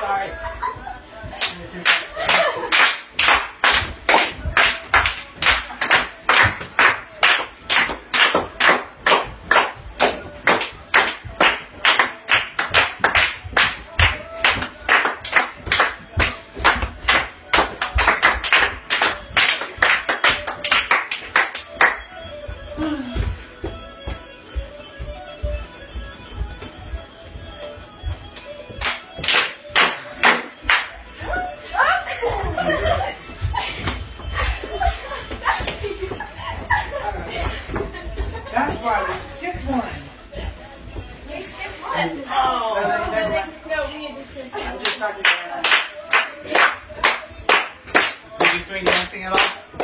Sorry. That's why we skipped one. We skipped one. Oh. The next- No, we had just said I'm something. just talking about Did you swing dancing at all?